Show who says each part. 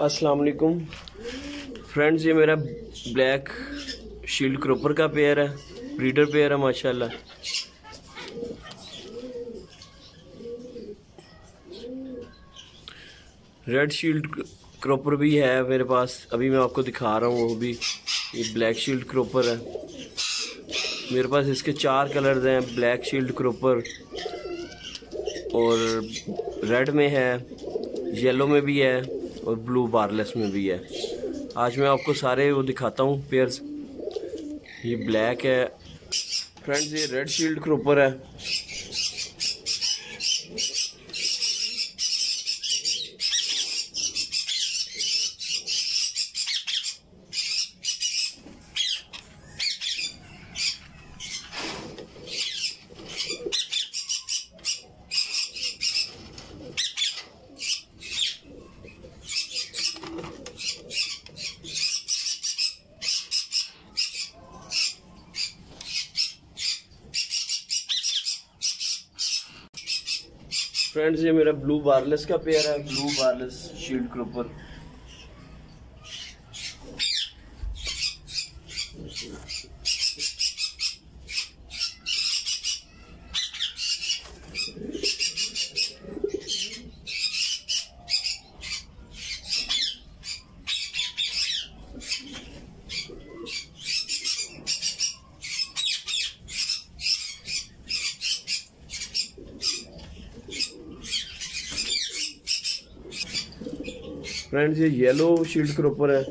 Speaker 1: अस्सलाम वालेकुम। फ्रेंड्स, ये मेरा ब्लैक शील्ड क्रोपर का पेयर है, ब्रीडर पेयर है, माशाल्लाह। रेड शील्ड क्रोपर भी है मेरे पास। अभी मैं आपको दिखा रहा हूँ, वो भी, ये ब्लैक शील्ड क्रोपर है। मेरे पास इसके चार कलर्स हैं, ब्लैक शील्ड क्रोपर और रेड में है, येलो में भी है। और ब्लू बारलेस में भी है। आज मैं आपको सारे वो दिखाता हूँ पेयर्स ये ब्लैक है। फ्रेंड्स ये रेड शील्ड क्रोपर है। फ्रेंड्स ये मेरा ब्लू बारलेस का पेयर है। Blue barless shield cropper friends ये येलो शील्ड क्रोपर है।